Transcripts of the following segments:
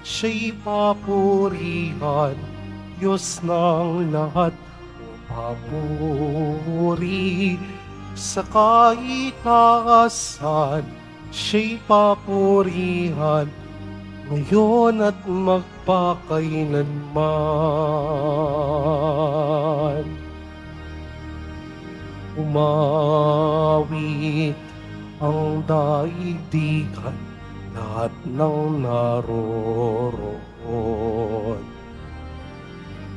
Siya'y papurihan, Diyos ng lahat, papuri. Sa kaitaasan, siya'y papurihan, ngayon at magpakailanman. Umawit ang daigdigan, lahat ng naroroon.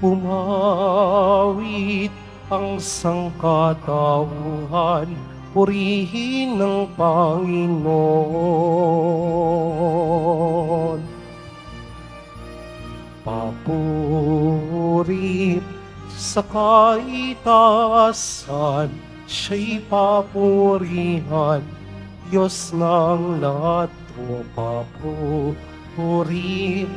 Umawit ang sangkatauhan, purihin ng Panginoon. Papuri sa kaitaasan, siya'y papurihan, Diyos ng lahat papuri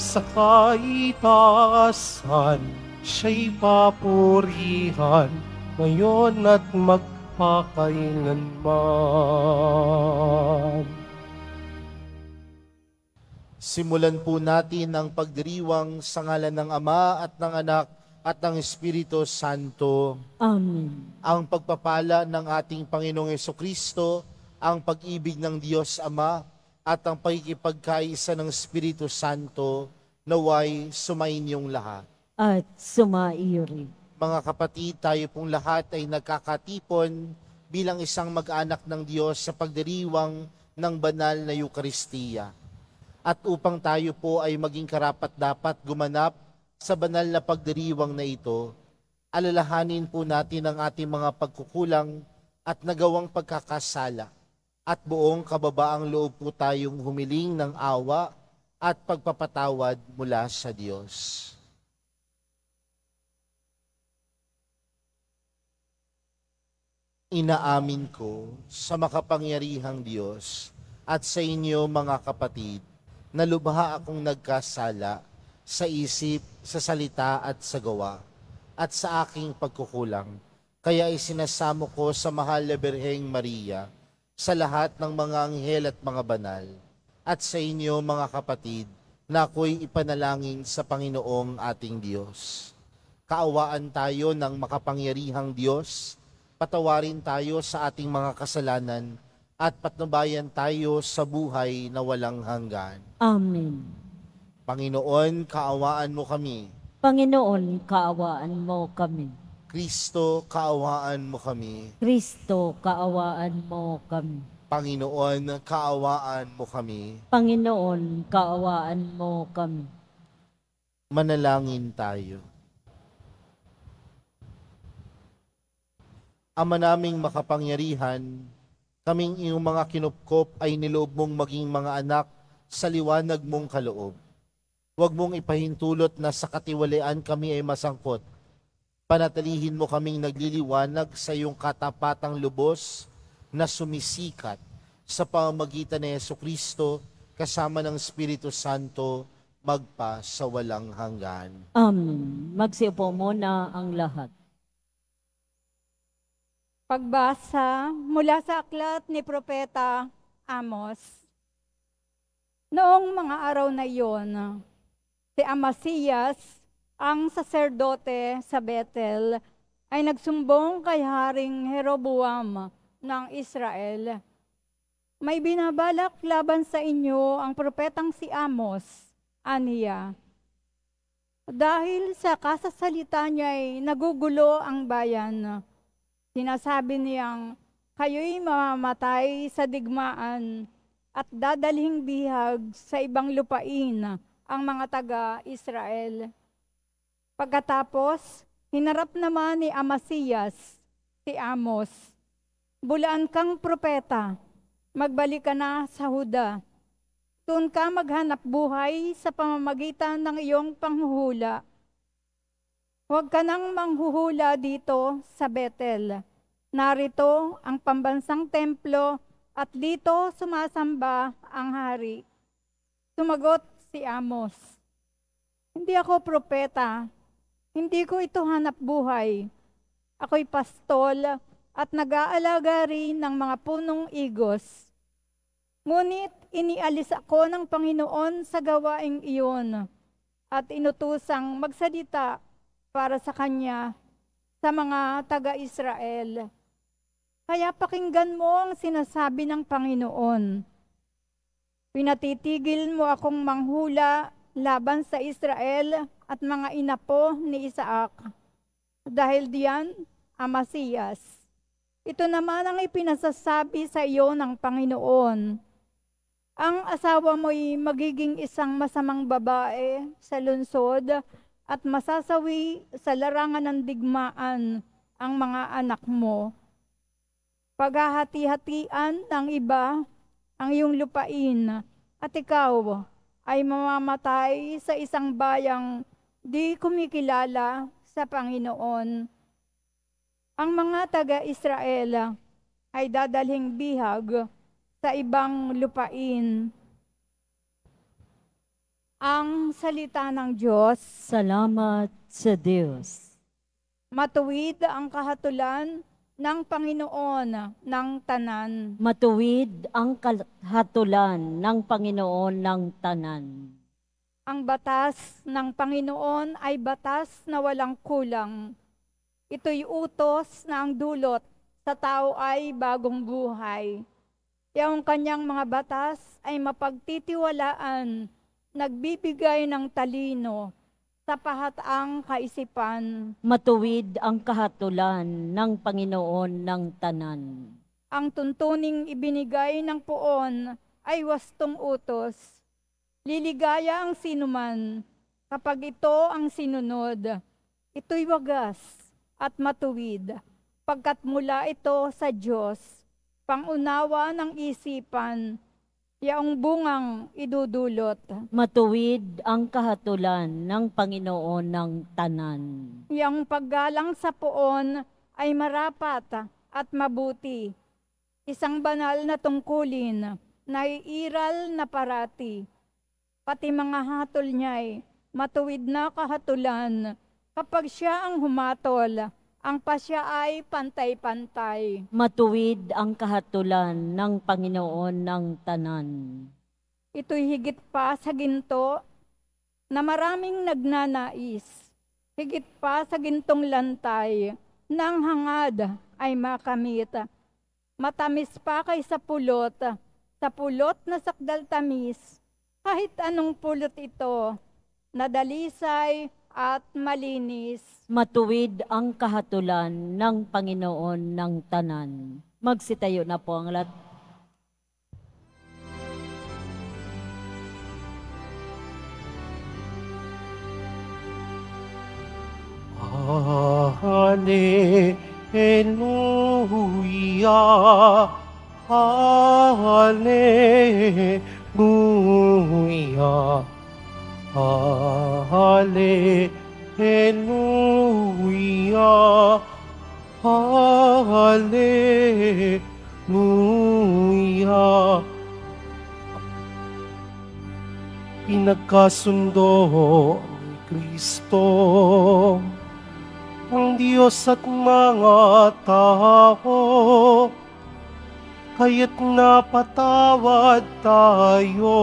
sa kaitaasan, siya'y papurihan, ngayon at magpakailanman. Simulan po natin ang pagdiriwang sa ngalan ng Ama at ng Anak at ng Espiritu Santo. Amen. Ang pagpapala ng ating Panginoong Yeso Kristo, ang pag-ibig ng Diyos Ama, at ang pagkikipagkaisa ng Espiritu Santo, naway sumainyong lahat. At sumaiyo rin. Mga kapatid, tayo pong lahat ay nagkakatipon bilang isang mag-anak ng Diyos sa pagdiriwang ng banal na Eukaristiya. At upang tayo po ay maging karapat dapat gumanap sa banal na pagdiriwang na ito, alalahanin po natin ang ating mga pagkukulang at nagawang pagkakasala at buong kababaang loob po tayong humiling ng awa at pagpapatawad mula sa Diyos. Inaamin ko sa makapangyarihang Diyos at sa inyo mga kapatid na lubha akong nagkasala sa isip, sa salita at sa gawa at sa aking pagkukulang. Kaya isinasamo ko sa mahal na Birheng Maria sa lahat ng mga anghel at mga banal at sa inyo mga kapatid na ako'y ipanalangin sa Panginoong ating Diyos. Kaawaan tayo ng makapangyarihang Diyos, patawarin tayo sa ating mga kasalanan at patnubayan tayo sa buhay na walang hanggan. Amen. Panginoon, kaawaan mo kami. Panginoon, kaawaan mo kami. Kristo, kaawaan mo kami. Kristo, kaawaan mo kami. Panginoon, kaawaan mo kami. Panginoon, kaawaan mo kami. Manalangin tayo. Ama naming makapangyarihan, kaming iyong mga kinupkop ay niloob mong maging mga anak sa liwanag mong kaloob. Huwag mong ipahintulot na sa katiwalian kami ay masangkot. Panatilihin mo kaming nagliliwanag sa iyong katapatang lubos na sumisikat sa pamamagitan ni Yeso Kristo kasama ng Espiritu Santo magpa sa walang hanggan. Amen. Magsiupo muna ang lahat. Pagbasa mula sa aklat ni Propeta Amos. Noong mga araw na iyon, si Amasiyas, ang saserdote sa Bethel, ay nagsumbong kay Haring Jeroboam ng Israel. May binabalak laban sa inyo ang propetang si Amos, aniya. Dahil sa kasasalita niya ay nagugulo ang bayan. Sinasabi niyang, kayo'y mamamatay sa digmaan at dadalhing bihag sa ibang lupain ang mga taga-Israel. Pagkatapos, hinarap naman ni Amasiyas si Amos. Bulaan kang propeta, magbalik ka na sa Huda. Doon ka maghanap buhay sa pamamagitan ng iyong panghuhula. Huwag ka nang manghuhula dito sa Bethel. Narito ang pambansang templo at dito sumasamba ang hari. Sumagot si Amos, Hindi ako propeta, hindi ko ito hanap buhay. Ako'y pastol at nag-aalaga rin ng mga punong igos. Ngunit inialis ako ng Panginoon sa gawaing iyon at inutusang magsalita para sa Kanya sa mga taga-Israel. Kaya pakinggan mo ang sinasabi ng Panginoon. Pinatitigil mo akong manghula laban sa Israel at mga inapo ni Isaac. Dahil diyan, Amasiyas. Ito naman ang ipinasasabi sa iyo ng Panginoon. Ang asawa mo'y magiging isang masamang babae sa lungsod at masasawi sa larangan ng digmaan ang mga anak mo. Paghahati-hatian ng iba ang iyong lupain at ikaw ay mamamatay sa isang bayang di kumikilala sa Panginoon. Ang mga taga-Israel ay dadalhing bihag sa ibang lupain. Ang salita ng Diyos, Salamat sa Diyos. matuwid ang kahatulan ng Panginoon ng tanan. Matuwid ang kahatulan ng Panginoon ng tanan. Ang batas ng Panginoon ay batas na walang kulang. Ito'y utos na ang dulot sa tao ay bagong buhay. Yung kanyang mga batas ay mapagtitiwalaan, nagbibigay ng talino sa pahataang kaisipan. Matuwid ang kahatulan ng Panginoon ng tanan. Ang tuntuning ibinigay ng poon ay wastong utos. Liligaya ang sinuman kapag ito ang sinunod. Ito'y wagas at matuwid, pagkat mula ito sa Diyos, pangunawa ng isipan, yaong bungang idudulot. Matuwid ang kahatulan ng Panginoon ng tanan. Yang paggalang sa poon ay marapat at mabuti. Isang banal na tungkulin na iiral na parati. Pati mga hatol niya'y matuwid na kahatulan. Kapag siya ang humatol, ang pasya ay pantay-pantay. Matuwid ang kahatulan ng Panginoon ng tanan. Ito'y higit pa sa ginto na maraming nagnanais. Higit pa sa gintong lantay ng hangad ay makamit. Matamis pa kaysa pulot, sa pulot na sakdal tamis, kahit anong pulot ito, nadalisay at malinis. Matuwid ang kahatulan ng Panginoon ng tanan. Magsitayo na po ang lahat. Hallelujah. Hallelujah. Hallelujah. Hallelujah. Pinagkasundo ni Kristo ang Diyos at mga tao kaya't napatawad tayo.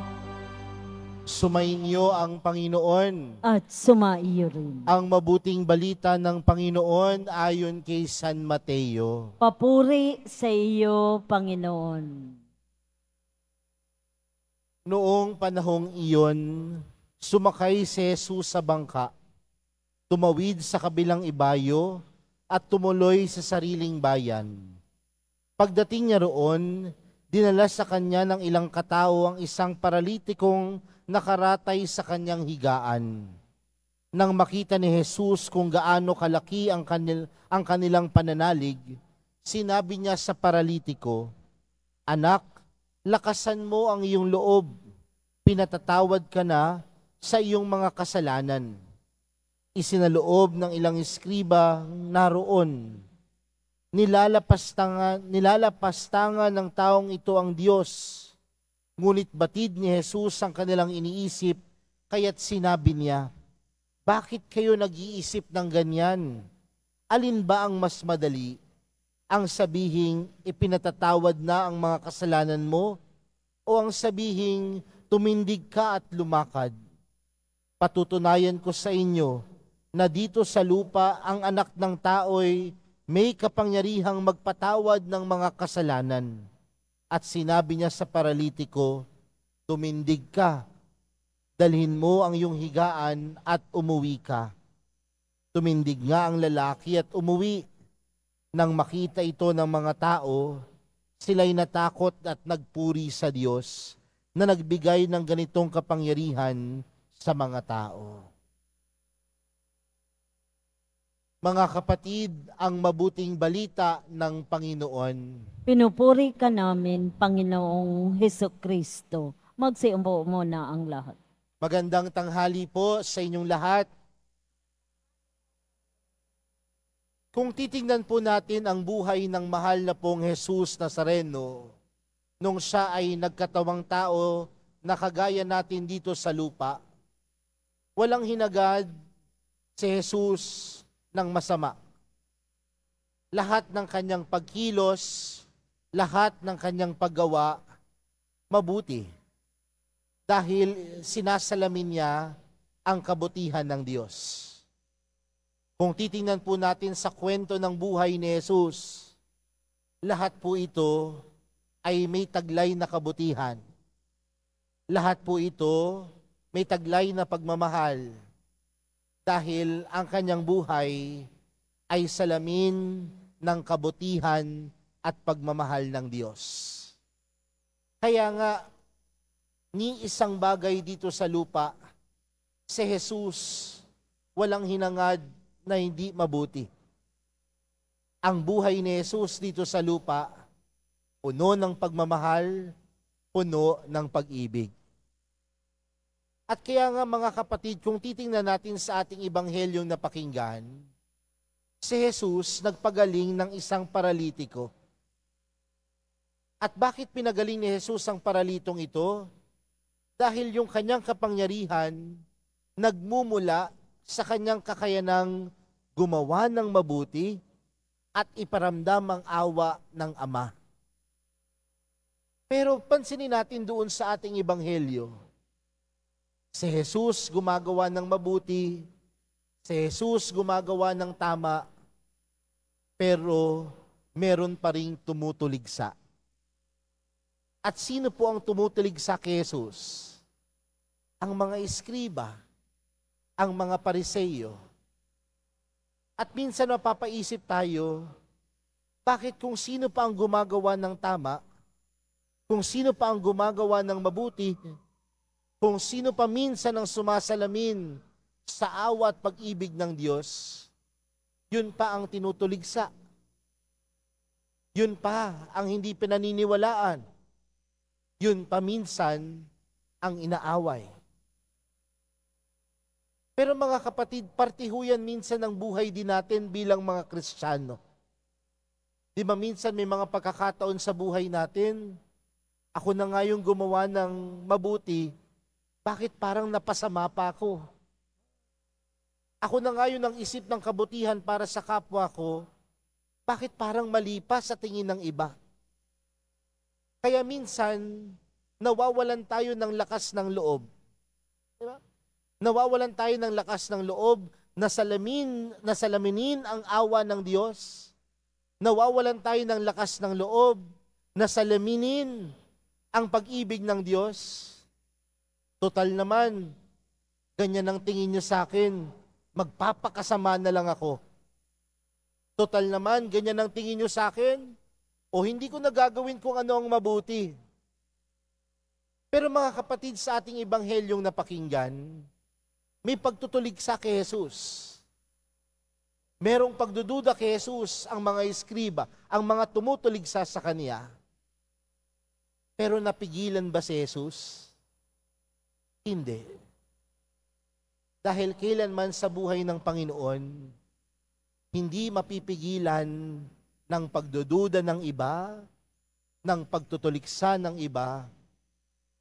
Sumainyo ang Panginoon. At sumaiyo rin. Ang mabuting balita ng Panginoon ayon kay San Mateo. Papuri sa iyo, Panginoon. Noong panahong iyon, sumakay si Jesus sa bangka, tumawid sa kabilang ibayo, at tumuloy sa sariling bayan. Pagdating niya roon, dinala sa kanya ng ilang katao ang isang paralitikong nakaratay sa kanyang higaan. Nang makita ni Jesus kung gaano kalaki ang, kanil, ang kanilang pananalig, sinabi niya sa paralitiko, Anak, lakasan mo ang iyong loob. Pinatatawad ka na, sa iyong mga kasalanan. Isinaloob ng ilang eskriba naroon. Nilalapastangan, nilalapastangan ng taong ito ang Diyos. Ngunit batid ni Jesus ang kanilang iniisip, kaya't sinabi niya, Bakit kayo nag-iisip ng ganyan? Alin ba ang mas madali? Ang sabihing ipinatatawad na ang mga kasalanan mo o ang sabihing tumindig ka at lumakad? Patutunayan ko sa inyo na dito sa lupa ang anak ng tao'y may kapangyarihang magpatawad ng mga kasalanan. At sinabi niya sa paralitiko, tumindig ka, dalhin mo ang iyong higaan at umuwi ka. Tumindig nga ang lalaki at umuwi. Nang makita ito ng mga tao, sila'y natakot at nagpuri sa Diyos na nagbigay ng ganitong kapangyarihan sa mga tao. Mga kapatid, ang mabuting balita ng Panginoon. Pinupuri ka namin, Panginoong Heso Kristo. Magsiumpo muna ang lahat. Magandang tanghali po sa inyong lahat. Kung titingnan po natin ang buhay ng mahal na pong Jesus Nazareno, nung siya ay nagkatawang tao na kagaya natin dito sa lupa, walang hinagad si Jesus ng masama. Lahat ng kanyang pagkilos, lahat ng kanyang paggawa, mabuti. Dahil sinasalamin niya ang kabutihan ng Diyos. Kung titingnan po natin sa kwento ng buhay ni Jesus, lahat po ito ay may taglay na kabutihan. Lahat po ito may taglay na pagmamahal dahil ang kanyang buhay ay salamin ng kabutihan at pagmamahal ng Diyos. Kaya nga, ni isang bagay dito sa lupa, si Jesus walang hinangad na hindi mabuti. Ang buhay ni Jesus dito sa lupa, puno ng pagmamahal, puno ng pag-ibig. At kaya nga mga kapatid, kung titingnan natin sa ating ibanghelyong napakinggan, si Jesus nagpagaling ng isang paralitiko. At bakit pinagaling ni Jesus ang paralitong ito? Dahil yung kanyang kapangyarihan nagmumula sa kanyang kakayanang gumawa ng mabuti at iparamdam ang awa ng Ama. Pero pansinin natin doon sa ating ibanghelyo, si Jesus gumagawa ng mabuti, si Jesus gumagawa ng tama, pero meron pa ring tumutuligsa. At sino po ang tumutuligsa kay Jesus? Ang mga eskriba, ang mga pariseyo. At minsan mapapaisip tayo, bakit kung sino pa ang gumagawa ng tama, kung sino pa ang gumagawa ng mabuti, kung sino pa minsan ang sumasalamin sa awa at pag-ibig ng Diyos, yun pa ang tinutuligsa. Yun pa ang hindi pinaniniwalaan. Yun pa minsan ang inaaway. Pero mga kapatid, partihuyan minsan ng buhay din natin bilang mga Kristiyano. Di ba minsan may mga pagkakataon sa buhay natin, ako na nga yung gumawa ng mabuti, bakit parang napasama pa ako? Ako na nga yung ang isip ng kabutihan para sa kapwa ko, bakit parang mali pa sa tingin ng iba? Kaya minsan, nawawalan tayo ng lakas ng loob. Diba? nawawalan tayo ng lakas ng loob na salamin, na salaminin ang awa ng Diyos. Nawawalan tayo ng lakas ng loob na salaminin ang pag-ibig ng Diyos. Total naman, ganyan ang tingin niyo sa akin, magpapakasama na lang ako. Total naman, ganyan ang tingin niyo sa akin, o hindi ko nagagawin kung ano ang mabuti. Pero mga kapatid sa ating ibanghelyong napakinggan, may pagtutulig sa kay Jesus. Merong pagdududa kay Jesus ang mga eskriba, ang mga tumutulig sa kanya. Pero napigilan ba si Jesus? Hindi. Dahil kailanman sa buhay ng Panginoon, hindi mapipigilan ng pagdududa ng iba, ng pagtutuliksa ng iba,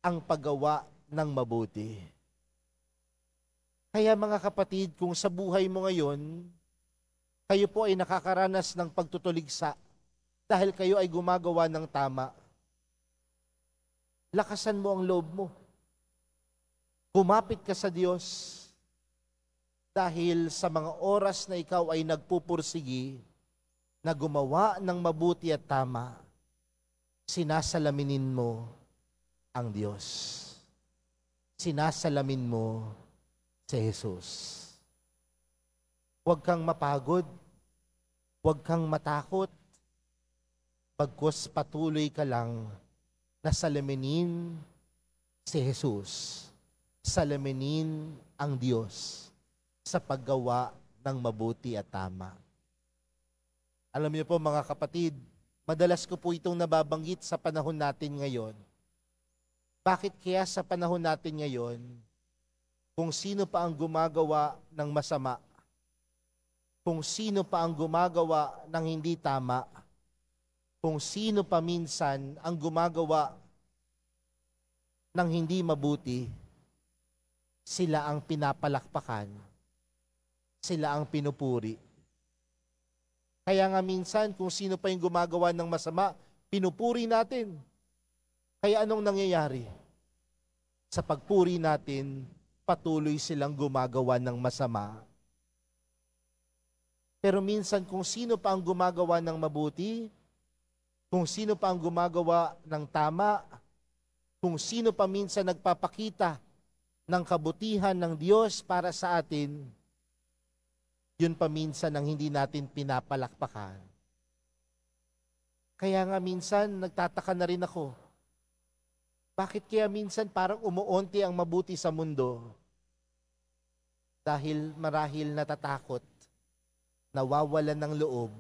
ang paggawa ng mabuti. Kaya mga kapatid, kung sa buhay mo ngayon, kayo po ay nakakaranas ng pagtutuligsa dahil kayo ay gumagawa ng tama, lakasan mo ang loob mo. Kumapit ka sa Diyos dahil sa mga oras na ikaw ay nagpupursigi na gumawa ng mabuti at tama, sinasalaminin mo ang Diyos. Sinasalamin mo si Jesus. Huwag kang mapagod. Huwag kang matakot. Bagkus patuloy ka lang na salaminin si Jesus. Salaminin ang Diyos sa paggawa ng mabuti at tama. Alam niyo po mga kapatid, madalas ko po itong nababanggit sa panahon natin ngayon. Bakit kaya sa panahon natin ngayon, kung sino pa ang gumagawa ng masama, kung sino pa ang gumagawa ng hindi tama, kung sino pa minsan ang gumagawa ng hindi mabuti, sila ang pinapalakpakan, sila ang pinupuri. Kaya nga minsan, kung sino pa yung gumagawa ng masama, pinupuri natin. Kaya anong nangyayari? Sa pagpuri natin, patuloy silang gumagawa ng masama. Pero minsan kung sino pa ang gumagawa ng mabuti, kung sino pa ang gumagawa ng tama, kung sino pa minsan nagpapakita ng kabutihan ng Diyos para sa atin, yun pa minsan ang hindi natin pinapalakpakan. Kaya nga minsan nagtataka na rin ako, bakit kaya minsan parang umuunti ang mabuti sa mundo? Dahil marahil natatakot, nawawalan ng loob.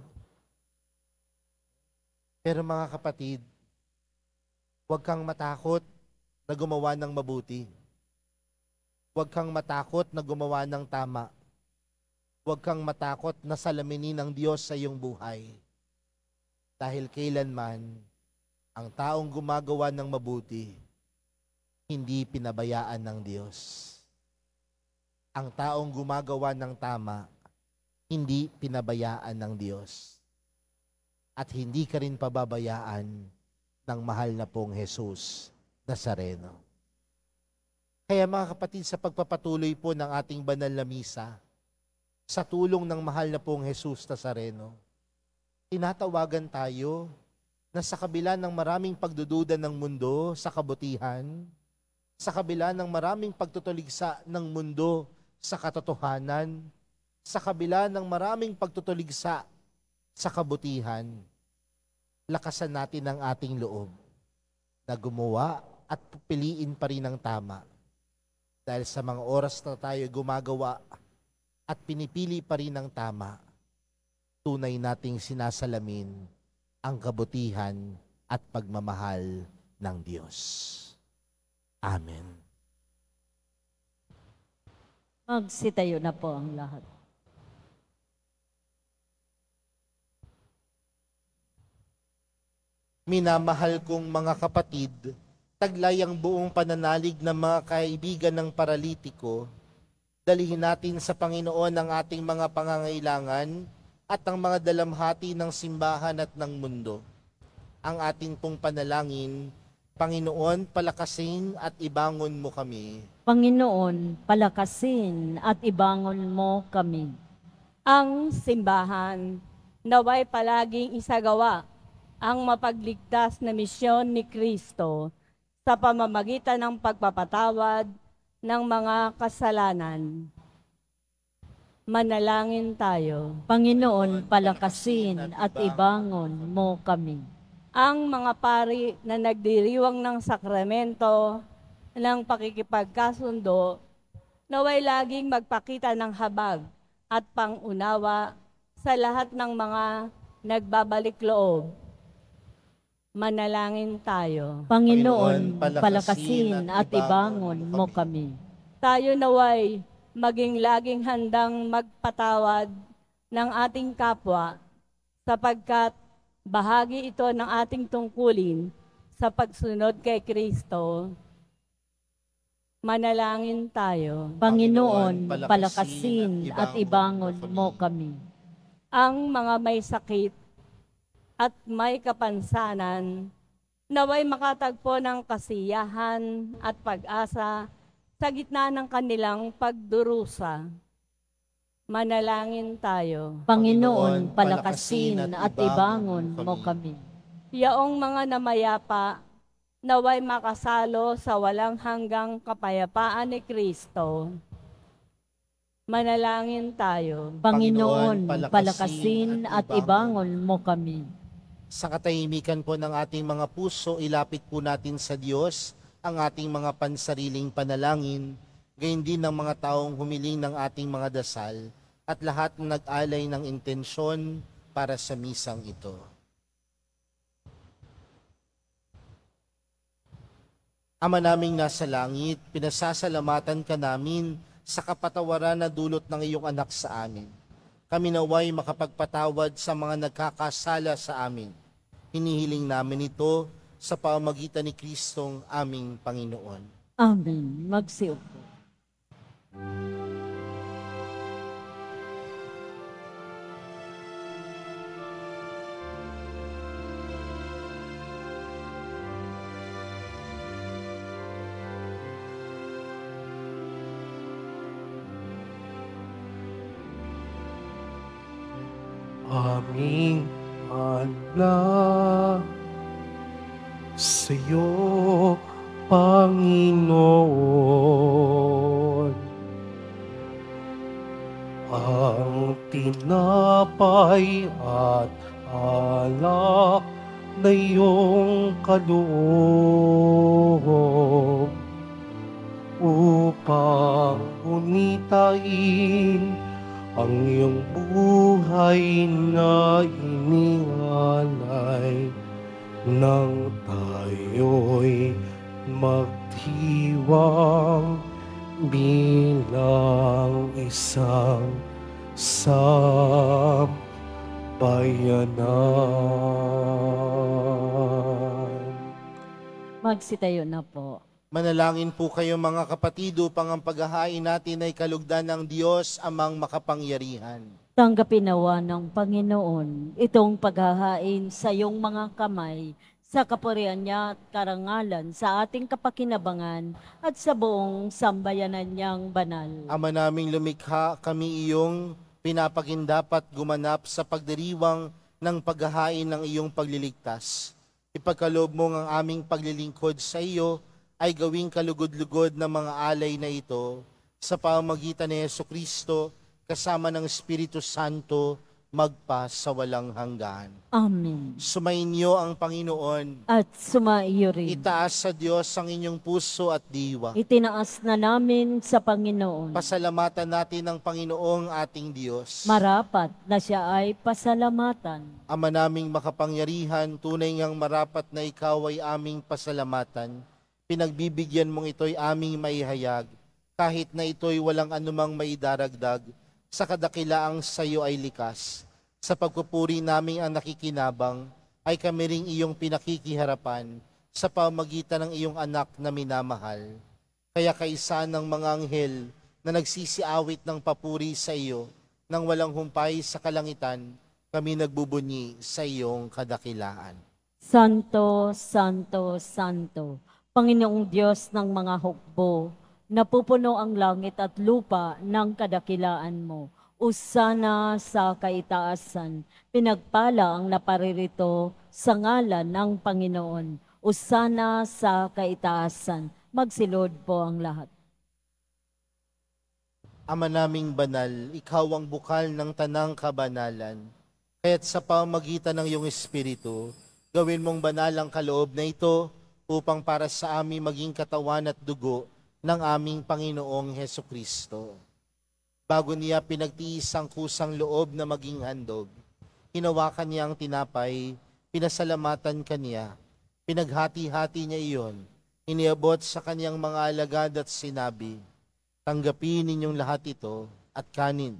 Pero mga kapatid, huwag kang matakot na gumawa ng mabuti. Huwag kang matakot na gumawa ng tama. Huwag kang matakot na salaminin ng Diyos sa iyong buhay. Dahil kailanman, ang taong gumagawa ng mabuti, hindi pinabayaan ng Diyos. Ang taong gumagawa ng tama, hindi pinabayaan ng Diyos. At hindi ka rin pababayaan ng mahal na pong Jesus Nazareno. Kaya mga kapatid, sa pagpapatuloy po ng ating banal na misa, sa tulong ng mahal na pong Jesus Nazareno, tinatawagan tayo na sa kabila ng maraming pagdududa ng mundo sa kabutihan, sa kabila ng maraming pagtutuligsa ng mundo sa katotohanan, sa kabila ng maraming pagtutuligsa sa kabutihan, lakasan natin ang ating loob na gumawa at piliin pa rin ang tama. Dahil sa mga oras na tayo gumagawa at pinipili pa rin ang tama, tunay nating sinasalamin ang kabutihan at pagmamahal ng Diyos. Amen. Magsitayo na po ang lahat. Minamahal kong mga kapatid, taglay ang buong pananalig ng mga kaibigan ng paralitiko, dalihin natin sa Panginoon ang ating mga pangangailangan at ang mga dalamhati ng simbahan at ng mundo. Ang ating pong panalangin Panginoon, palakasin at ibangon mo kami. Panginoon, palakasin at ibangon mo kami. Ang simbahan naway palaging isagawa ang mapagligtas na misyon ni Kristo sa pamamagitan ng pagpapatawad ng mga kasalanan. Manalangin tayo. Panginoon, palakasin at ibangon mo kami ang mga pari na nagdiriwang ng sakramento ng pakikipagkasundo naway laging magpakita ng habag at pangunawa sa lahat ng mga nagbabalik loob. Manalangin tayo. Panginoon, palakasin at ibangon mo kami. Tayo naway maging laging handang magpatawad ng ating kapwa sapagkat bahagi ito ng ating tungkulin sa pagsunod kay Kristo. Manalangin tayo. Panginoon, Panginoon, palakasin at ibangon mo kami. Ang mga may sakit at may kapansanan naway makatagpo ng kasiyahan at pag-asa sa gitna ng kanilang pagdurusa. Manalangin tayo. Panginoon, palakasin at ibangon mo kami. Yaong mga namayapa, naway makasalo sa walang hanggang kapayapaan ni Kristo. Manalangin tayo. Panginoon, Panginoon, palakasin at ibangon mo kami. Sa katahimikan po ng ating mga puso, ilapit po natin sa Diyos ang ating mga pansariling panalangin, gayon din ng mga taong humiling ng ating mga dasal, at lahat ng nag-alay ng intensyon para sa misang ito. Ama naming nasa langit, pinasasalamatan ka namin sa kapatawaran na dulot ng iyong anak sa amin. Kami naway makapagpatawad sa mga nagkakasala sa amin. Hinihiling namin ito sa pamagitan ni Kristong aming Panginoon. Amen. Magsiupo. aming ala sa'yo, Panginoon. Ang tinapay at alak na iyong kaloob upang unitain ang iyong buhay na inialay nang tayo'y magdiwang bilang isang sambayanan. Magsitayo na po. Manalangin po kayo mga kapatid upang ang paghahain natin ay kalugdan ng Diyos amang makapangyarihan. Tanggapin nawa ng Panginoon itong paghahain sa iyong mga kamay sa kapurihan niya at karangalan sa ating kapakinabangan at sa buong sambayanan niyang banal. Ama naming lumikha, kami iyong pinapakindapat gumanap sa pagdiriwang ng paghahain ng iyong pagliligtas. Ipagkaloob mo ang aming paglilingkod sa iyo ay gawing kalugod-lugod ng mga alay na ito sa pamagitan ni Yeso Kristo kasama ng Espiritu Santo magpa sa walang hanggan. Amen. Sumainyo ang Panginoon. At sumaiyo rin. Itaas sa Diyos ang inyong puso at diwa. Itinaas na namin sa Panginoon. Pasalamatan natin ang Panginoong ating Diyos. Marapat na siya ay pasalamatan. Ama naming makapangyarihan, tunay ngang marapat na ikaw ay aming pasalamatan. Pinagbibigyan mong ito'y aming maihayag, kahit na ito'y walang anumang maidaragdag, sa kadakilaang sa iyo ay likas. Sa pagpupuri naming ang nakikinabang, ay kami ring iyong pinakikiharapan sa pamagitan ng iyong anak na minamahal. Kaya kaisa ng mga anghel na nagsisiawit ng papuri sa iyo, nang walang humpay sa kalangitan, kami nagbubunyi sa iyong kadakilaan. Santo, Santo, Santo, Panginoong Diyos ng mga hukbo, napupuno ang langit at lupa ng kadakilaan mo. Usana sa kaitaasan, pinagpala ang naparirito sa ngalan ng Panginoon. Usana sa kaitaasan, magsilod po ang lahat. Ama naming banal, ikaw ang bukal ng tanang kabanalan. Kaya't sa pamagitan ng iyong Espiritu, gawin mong banal ang kaloob na ito upang para sa amin maging katawan at dugo ng aming Panginoong Heso Kristo. Bago niya pinagtiis ang kusang loob na maging handog, hinawakan niya ang tinapay, pinasalamatan kaniya, pinaghati-hati niya iyon, iniabot sa kanyang mga alagad at sinabi, Tanggapin ninyong lahat ito at kanin.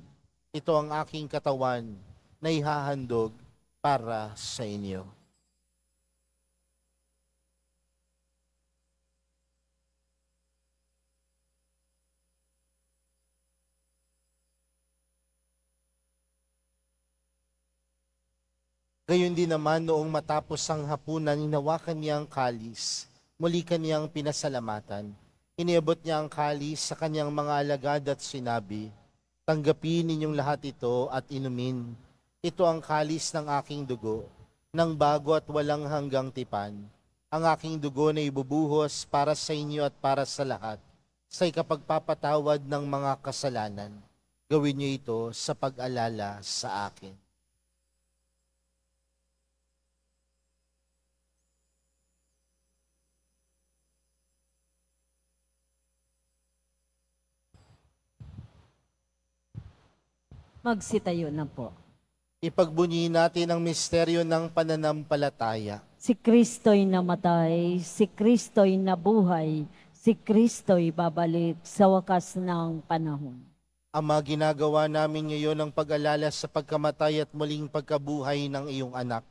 Ito ang aking katawan na ihahandog para sa inyo. Gayon din naman noong matapos ang hapunan, hinawakan niya ang kalis. Muli kaniyang pinasalamatan. Iniabot niya ang kalis sa kanyang mga alagad at sinabi, Tanggapin ninyong lahat ito at inumin. Ito ang kalis ng aking dugo, ng bago at walang hanggang tipan. Ang aking dugo na ibubuhos para sa inyo at para sa lahat, sa ikapagpapatawad ng mga kasalanan. Gawin niyo ito sa pag-alala sa akin. Magsitayo na po. Ipagbunyi natin ang misteryo ng pananampalataya. Si Kristo'y namatay, si Kristo'y nabuhay, si Kristo'y babalik sa wakas ng panahon. Ama, ginagawa namin ngayon ang pag-alala sa pagkamatay at muling pagkabuhay ng iyong anak.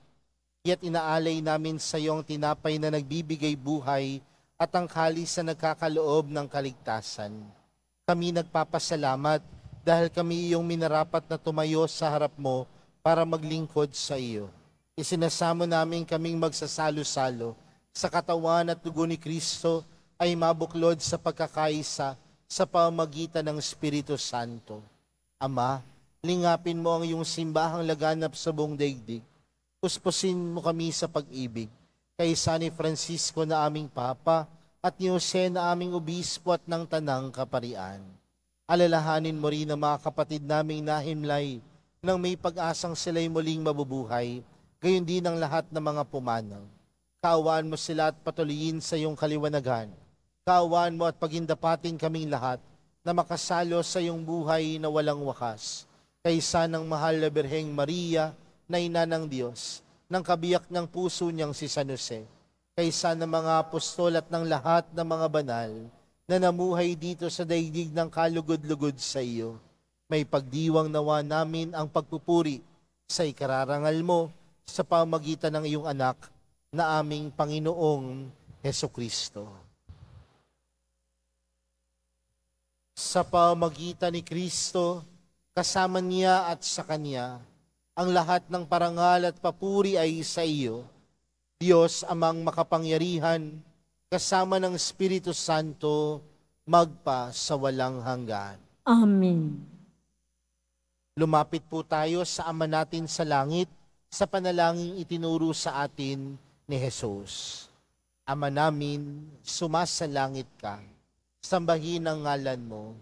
Yet inaalay namin sa iyong tinapay na nagbibigay buhay at ang kalis na nagkakaloob ng kaligtasan. Kami nagpapasalamat dahil kami iyong minarapat na tumayo sa harap mo para maglingkod sa iyo. Isinasamo namin kaming magsasalo-salo sa katawan at dugo ni Kristo ay mabuklod sa pagkakaisa sa pamagitan ng Espiritu Santo. Ama, lingapin mo ang iyong simbahang laganap sa buong daigdig. Puspusin mo kami sa pag-ibig. Kay San Francisco na aming Papa at ni Jose na aming Obispo at ng Tanang Kaparian. Alalahanin mo rin ang mga kapatid naming nahimlay nang may pag-asang sila'y muling mabubuhay, gayon din ang lahat ng mga pumanaw. Kaawaan mo sila at patuloyin sa iyong kaliwanagan. Kaawaan mo at pagindapatin kaming lahat na makasalo sa iyong buhay na walang wakas. Kaysa ng mahal na Birheng Maria na ina ng Diyos, ng kabiyak ng puso niyang si San Jose, kaysa ng mga apostol at ng lahat ng mga banal na namuhay dito sa daigdig ng kalugod-lugod sa iyo. May pagdiwang nawa namin ang pagpupuri sa ikararangal mo sa pamagitan ng iyong anak na aming Panginoong Heso Kristo. Sa pamagitan ni Kristo, kasama niya at sa Kanya, ang lahat ng parangal at papuri ay sa iyo, Diyos amang makapangyarihan, kasama ng Espiritu Santo, magpa sa walang hanggan. Amen. Lumapit po tayo sa Ama natin sa langit sa panalangin itinuro sa atin ni Jesus. Ama namin, sumasalangit ka, sambahin ang ngalan mo,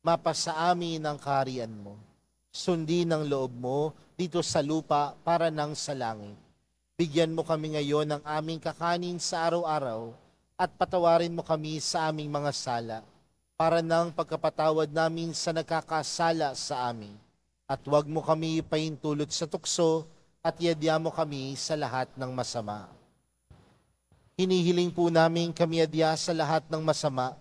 mapasa amin ang kaharian mo, sundin ang loob mo dito sa lupa para nang sa langit. Bigyan mo kami ngayon ng aming kakanin sa araw-araw at patawarin mo kami sa aming mga sala para nang pagkapatawad namin sa nagkakasala sa amin. At huwag mo kami paintulot sa tukso at yadya mo kami sa lahat ng masama. Hinihiling po namin kami adya sa lahat ng masama,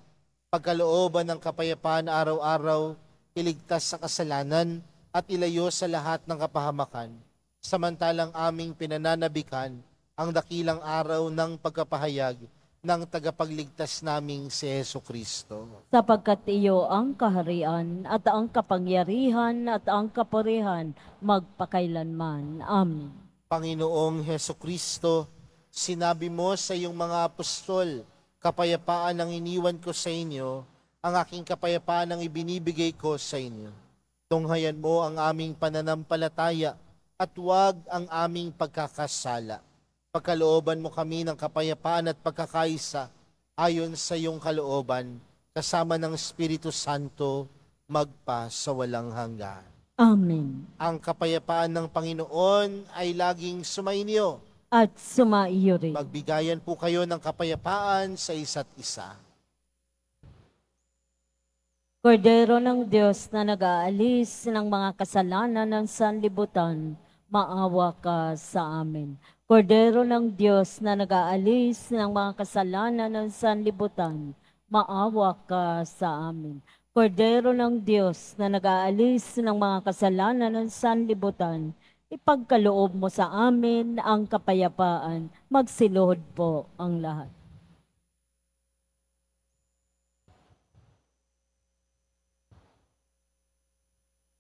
pagkalooban ng kapayapaan araw-araw, iligtas sa kasalanan at ilayo sa lahat ng kapahamakan, samantalang aming pinananabikan ang dakilang araw ng pagkapahayag ng tagapagligtas naming si Yeso Kristo. Sapagkat iyo ang kaharian at ang kapangyarihan at ang kapurihan magpakailanman. Amen. Panginoong Heso Kristo, sinabi mo sa iyong mga apostol, kapayapaan ang iniwan ko sa inyo, ang aking kapayapaan ang ibinibigay ko sa inyo. Tunghayan mo ang aming pananampalataya at huwag ang aming pagkakasala pagkalooban mo kami ng kapayapaan at pagkakaisa ayon sa iyong kalooban, kasama ng Espiritu Santo, magpa sa walang hanggan. Amen. Ang kapayapaan ng Panginoon ay laging sumainyo. At sumaiyo rin. Magbigayan po kayo ng kapayapaan sa isa't isa. Kordero ng Diyos na nag-aalis ng mga kasalanan ng sanlibutan, maawa ka sa amin. Kordero ng Diyos na nag-aalis ng mga kasalanan ng sanlibutan, maawa ka sa amin. Kordero ng Diyos na nag-aalis ng mga kasalanan ng sanlibutan, ipagkaloob mo sa amin ang kapayapaan. Magsiluhod po ang lahat.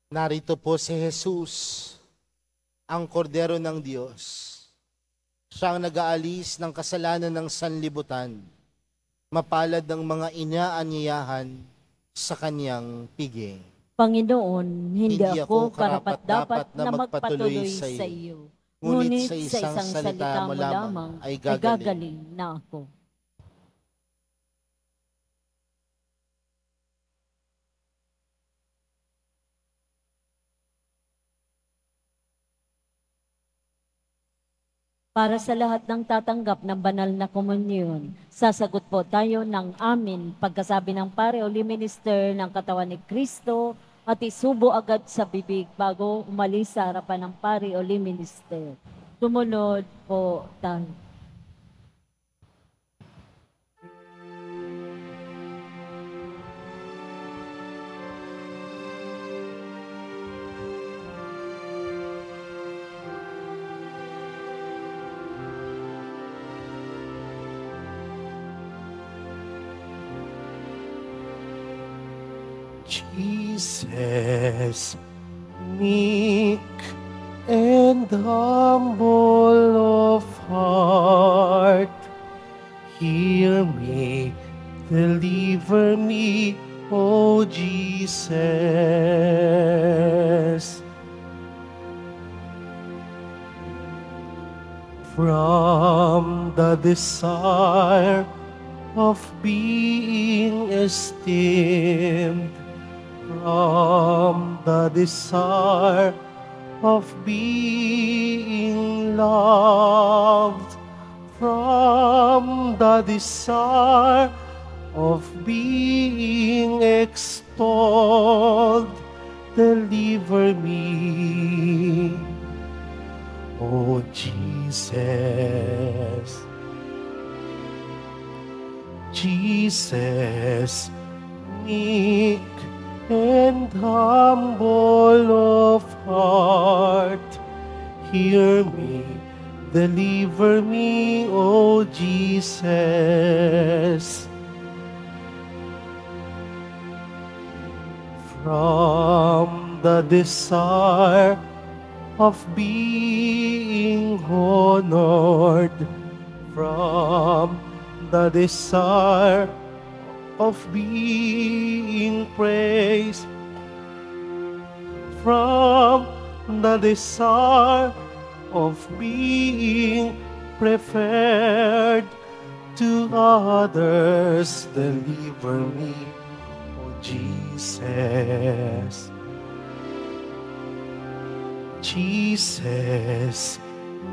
Narito po si Jesus, ang kordero ng Diyos. Siya ang nag-aalis ng kasalanan ng sanlibutan. Mapalad ng mga inaanyayahan sa kanyang piging. Panginoon, hindi, Hindi ako karapat-dapat na magpatuloy sa sa iyo. Ngunit sa isang salita mo lamang ay gagaling. gagaling na ako. Para sa lahat ng tatanggap ng banal na komunyon, sasagot po tayo ng amin pagkasabi ng pare o minister ng katawan ni Kristo at isubo agad sa bibig bago umalis sa harapan ng pare o minister. Sumunod po tayo. Jesus, meek and humble of heart, hear me, deliver me, O Jesus. From the desire of being esteemed, from the desire of being loved, from the desire of being extolled, deliver me, O Jesus. Jesus, meek and humble of heart, hear me, deliver me, O Jesus. From the desire of being honored, from the desire of being praised from the desire of being preferred to others. Deliver me oh Jesus. Jesus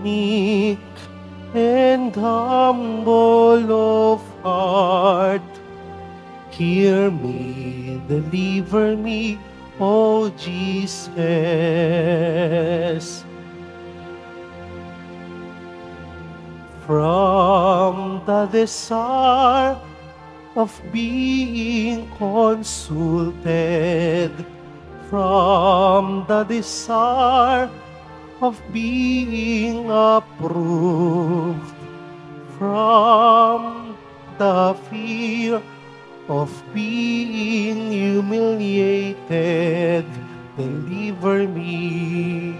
meek and humble of heart Hear me, deliver me, O Jesus. From the desire of being consulted, from the desire of being approved, from the fear of being humiliated, deliver me,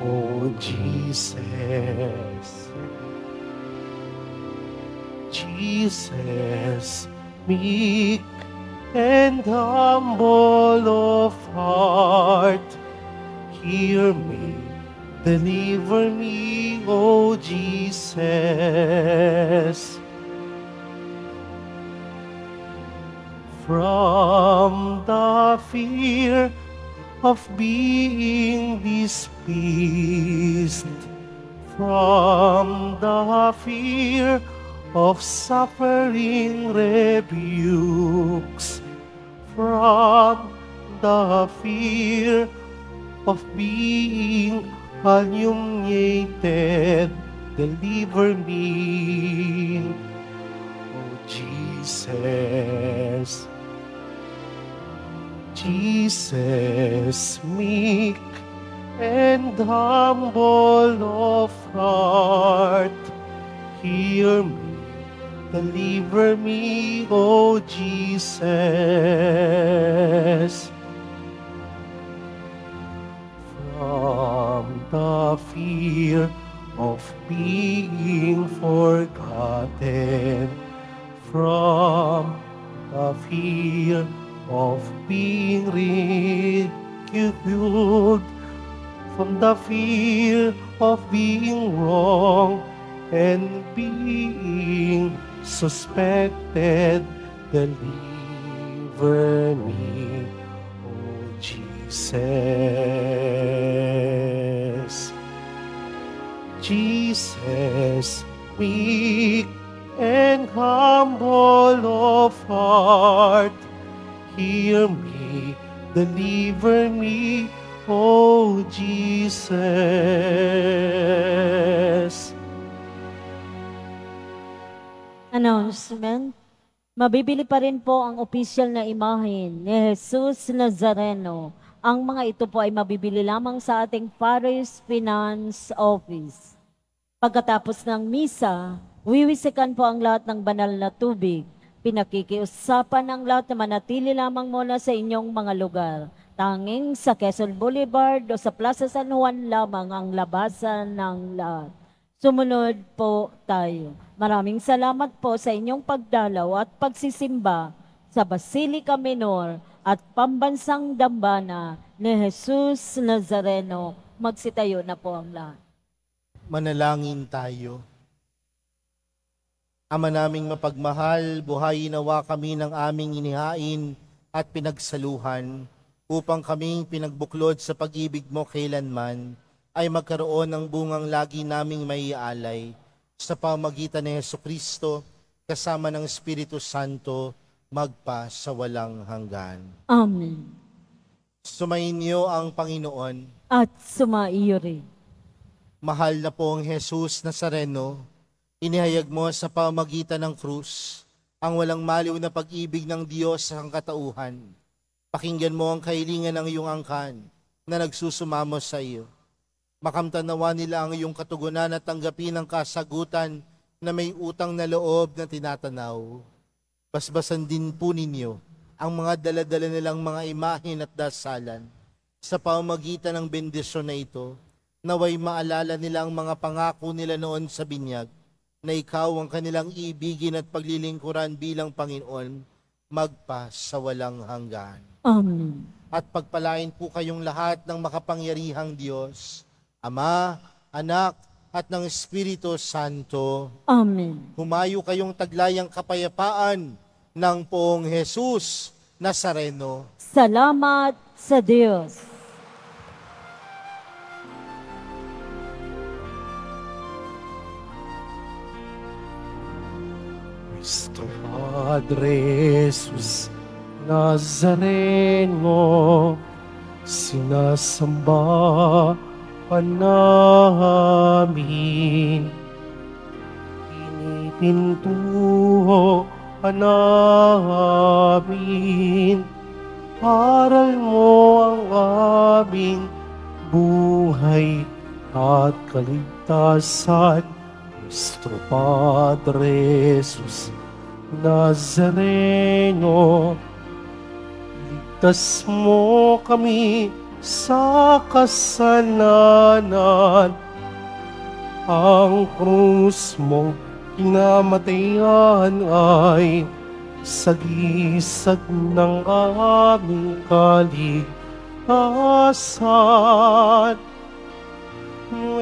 O Jesus. Jesus, meek and humble of heart, hear me, deliver me, O Jesus. From the fear of being displeased, from the fear of suffering rebukes, from the fear of being humiliated, deliver me, O Jesus. Jesus, meek and humble of heart, hear me, deliver me, O Jesus. From the fear of being forgotten, from the fear of being ridiculed, from the fear of being wrong and being suspected, deliver me, O Jesus. Jesus, weak and humble of heart, hear me, deliver me, O Jesus. Announcement. Mabibili pa rin po ang opisyal na imahen ni Jesus Nazareno. Ang mga ito po ay mabibili lamang sa ating Paris Finance Office. Pagkatapos ng misa, wiwisikan po ang lahat ng banal na tubig. Pinakikiusapan ang lahat na manatili lamang muna sa inyong mga lugar. Tanging sa Quezon Boulevard o sa Plaza San Juan lamang ang labasan ng lahat. Sumunod po tayo. Maraming salamat po sa inyong pagdalaw at pagsisimba sa Basilica Minor at Pambansang Dambana ni Jesus Nazareno. Magsitayo na po ang lahat. Manalangin tayo. Ama naming mapagmahal, buhayin nawa kami ng aming inihain at pinagsaluhan upang kaming pinagbuklod sa pag-ibig mo kailanman ay magkaroon ng bungang lagi naming maialay sa pamagitan ni Yesu Kristo kasama ng Espiritu Santo magpa sa walang hanggan. Amen. Sumayin niyo ang Panginoon, At sumaiyo rin. mahal na pong Jesus Nazareno, inihayag mo sa pamagitan ng krus ang walang maliw na pag-ibig ng Diyos sa katauhan. Pakinggan mo ang kahilingan ng iyong angkan na nagsusumamo sa iyo. Makamtanawa nila ang iyong katugunan at tanggapin ang kasagutan na may utang na loob na tinatanaw. Basbasan din po ninyo ang mga daladala nilang mga imahin at dasalan sa pamamagitan ng bendisyon na ito naway maalala nila ang mga pangako nila noon sa binyag na ikaw ang kanilang ibigin at paglilingkuran bilang Panginoon magpa sa walang hanggan. Amen. At pagpalain po kayong lahat ng makapangyarihang Diyos, Ama, Anak, at ng Espiritu Santo. Amen. Humayo kayong taglayang kapayapaan ng poong Jesus Nazareno. Salamat sa Diyos. Nuestro Padre Jesus Nazareno, sinasamba ka namin. Pinipintuho ka namin. Aral mo ang aming buhay at kaligtasan. Nuestro Padre Jesus Nazareno, ligtas mo kami sa kasalanan. Ang krus mong kinamatayan ay sagisag ng aming kaligtasan.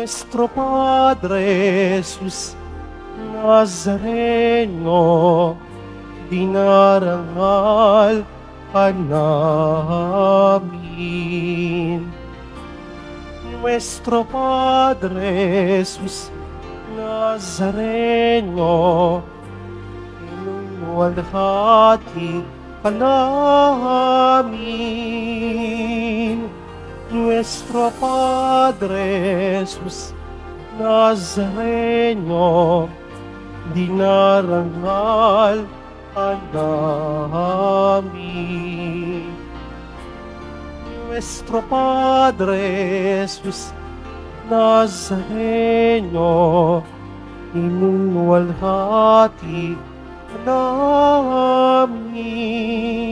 Nuestro Padre Jesus Nazareno, dinarangal ka namin. Nuestro Padre Jesus Nazareno, inuwalhati ka namin. Nuestro Padre Jesus Nazareno, dinarangal ka namin. Nuestro Padre Jesus Nazareno, inuwalhati namin.